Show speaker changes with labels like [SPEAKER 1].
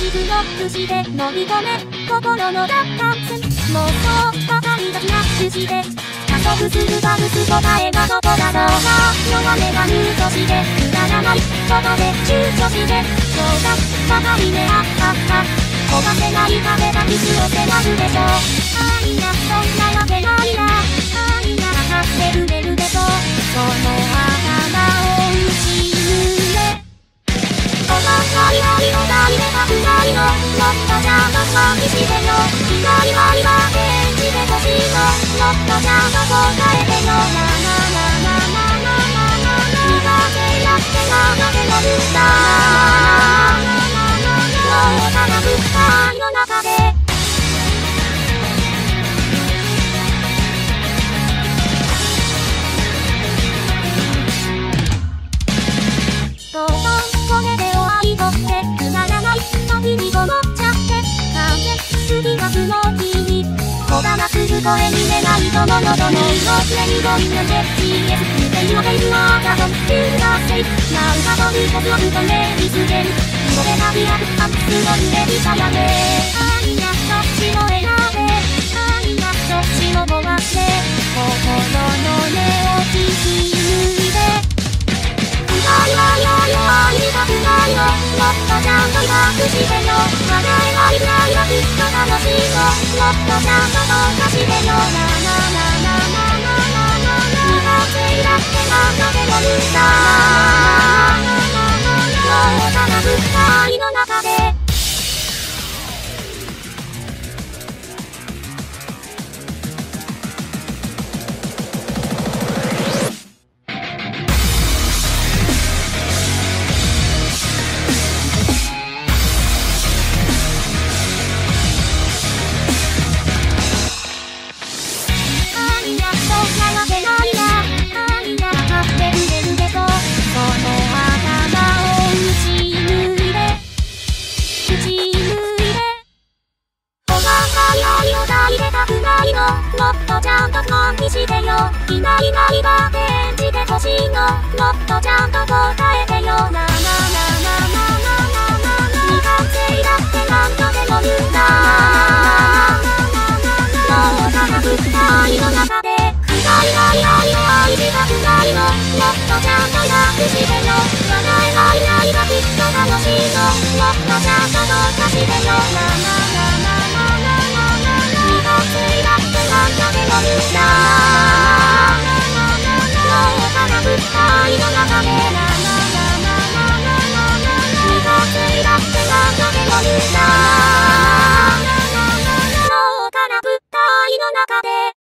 [SPEAKER 1] しブロックして飲み込め心の奪還もっとばかりがなくして加速するバルス答えがどこだろうか弱音がルートしてくだらないことで躊躇してそうだばかりねあったった焦がせない壁が傷を迫るでしょうあいやそんなわけないは岸辺の光は今ベてほで年のもっとちゃんと答え声に願いとものどないを常に動いてて Yes, you say your days いあい the home, いあい are safe いあい how do いあい have your domain is again いれいリいルいッいのいメいサいでいがいっいのいべいがいっいのもわい心い根い引い抜いていやいやいやいやいたいないよいっいちいんい隠いていまいもっとちゃんと投下してよなななななななな苦手だってなんだけど言ったもうただぶった愛の中ちゃんとコピしてよ。いないいないばって演じてほしいのもっとちゃんと答えてよ。ななななななな未完成だって何度でも言うなもうなく愛の中で暗いないいな愛愛愛したくないのもっとちゃんとなくしてよ叶えらいないがきっと楽しいのもっとちゃんとどうかしてよなな coming up.